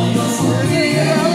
Oh, you're